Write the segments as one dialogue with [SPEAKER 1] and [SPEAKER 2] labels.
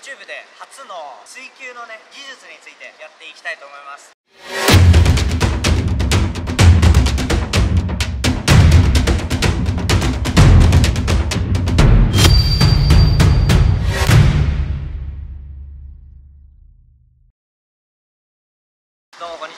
[SPEAKER 1] YouTube で初の水球のね技術についてやっていきたいと思います。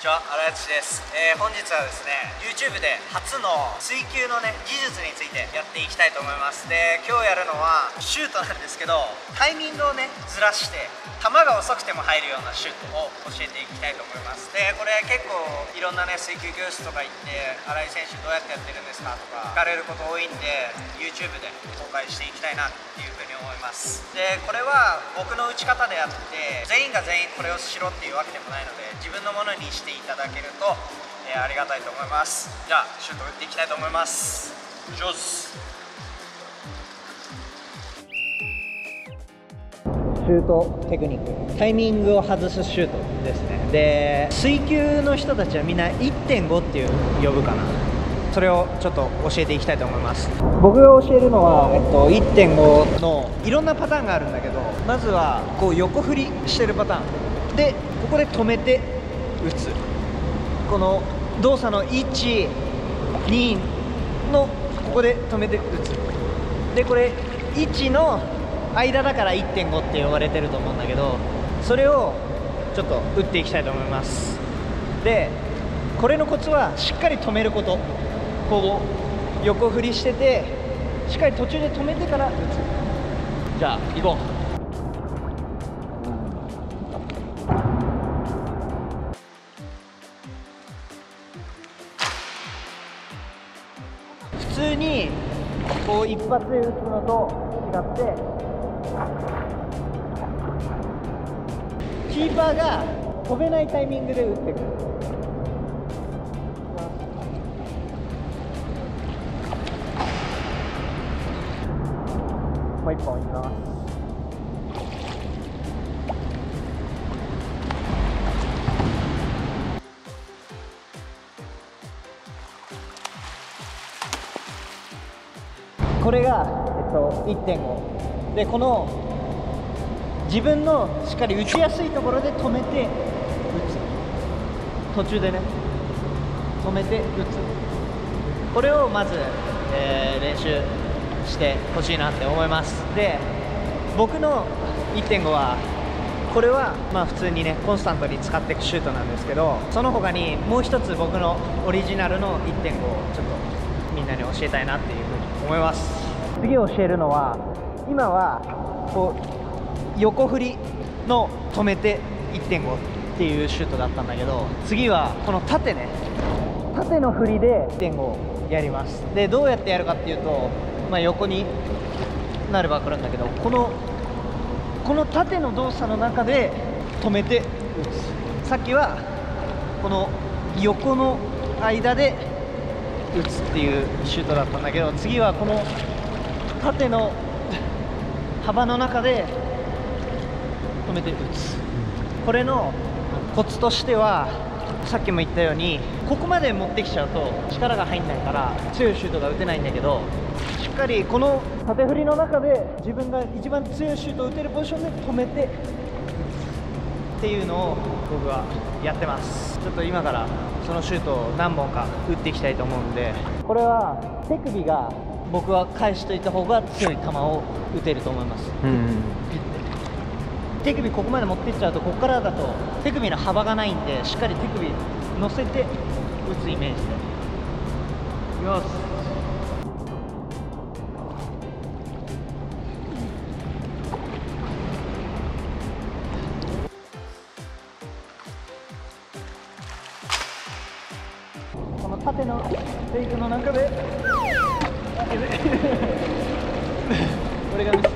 [SPEAKER 1] ちは荒谷です、えー、本日はですね YouTube で初の水球のね技術についてやっていきたいと思います。で今日やるのはシュートなんですけどタイミングをねずらして球が遅くても入るようなシュートを教えていきたいと思います。でこれ結構いろんなね水球教室とか行って新井選手どうやってやってるんですかとか聞かれること多いんで YouTube で公開していきたいなっていうふうに思います。でこれは僕の打ち方であって全員が全員これをしろっていうわけでもないので自分のものにしていただけると、えー、ありがたいと思います。じゃあシュート打っていきたいと思います。上手シュートテクニック。タイミングを外すシュートですね。で水球の人たちはみんな1.5っていう呼ぶかな。それをちょっと教えていきたいと思います。僕が教えるのは、えっと、1.5のいろんなパターンがあるんだけどまずはこう横振りしてるパターン。でここで止めて打つ。この動作の12のここで止めて打つ。でこれ1の間だから1.5って呼ばれてると思うんだけどそれをちょっと打っていきたいと思います。でこれのコツはしっかり止めること。こう横振りしててしっかり途中で止めてから打つ。じゃあ行こう。通にこう一発で打つのと違ってキーパーが飛べないタイミングで打ってくる。もう一本いきます。これが、えっと、1.5でこの自分のしっかり打ちやすいところで止めて打つ。途中でね。止めて打つ。これをまず、えー、練習してほしいなって思います。で僕の1.5はこれはまあ普通にねコンスタントに使っていくシュートなんですけどその他にもう一つ僕のオリジナルの1.5をちょっとみんなに教えたいなっていうふうに思います。次教えるのは今はこう横振りの止めて1.5っていうシュートだったんだけど次はこの縦ね。縦の振りで1.5やります。でどうやってやるかっていうと、まあ、横になれば分かるんだけどこのこの縦の動作の中で止めて打つ。さっきはこの横の間で打つっていうシュートだったんだけど次はこの縦の 幅の中で止めて打つ。これのコツとしてはさっきも言ったようにここまで持ってきちゃうと力が入んないから強いシュートが打てないんだけどしっかりこの縦振りの中で自分が一番強いシュートを打てるポジションで止めてっていうのを僕はやってます。ちょっと今からそのシュートを何本か打っていきたいと思うんでこれは手首が僕は返しといた方が強い球を打てると思います、うん。手首ここまで持っていっちゃうとここからだと手首の幅がないんでしっかり手首乗せて打つイメージで。いきますこのテイクの中で。これがミス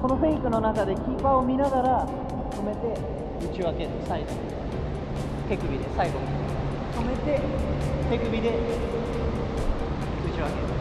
[SPEAKER 1] このフェイクの中でキーパーを見ながら止めて打ち分ける最後。手首で最後。止めて手首で打ち分け。る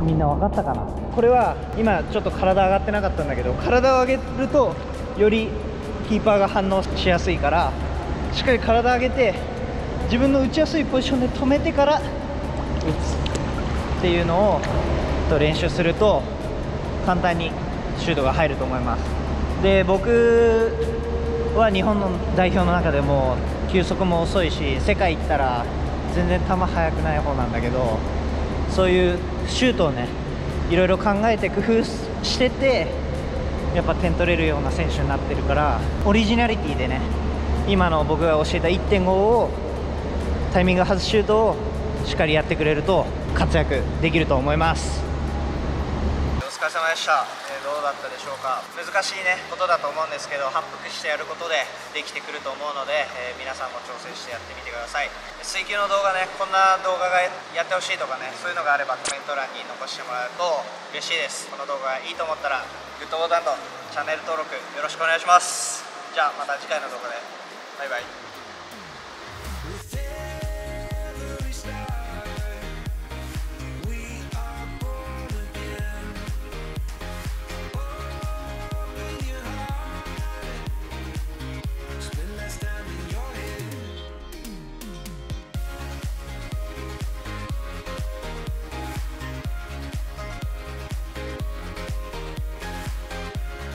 [SPEAKER 1] みんな分かったかな？これは今ちょっと体上がってなかったんだけど体を上げるとよりキーパーが反応しやすいからしっかり体上げて自分の打ちやすいポジションで止めてから打つっていうのをと練習すると簡単にシュートが入ると思います。で僕は日本の代表の中でも球速も遅いし世界行ったら全然球速くない方なんだけどそういうシュートをねいろいろ考えて工夫しててやっぱ点取れるような選手になってるからオリジナリティでね今の僕が教えた1.5をタイミング外すシュートをしっかりやってくれると活躍できると思います。れ様でした、えーどうだったでしょうか？難しいねことだと思うんですけど反復してやることでできてくると思うので、えー皆さんも挑戦してやってみてください。水球の動画ねこんな動画がやってほしいとかねそういうのがあればコメント欄に残してもらうと嬉しいです。この動画がいいと思ったらグッドボタンとチャンネル登録よろしくお願いします。じゃあまた次回の動画で。バイバイ。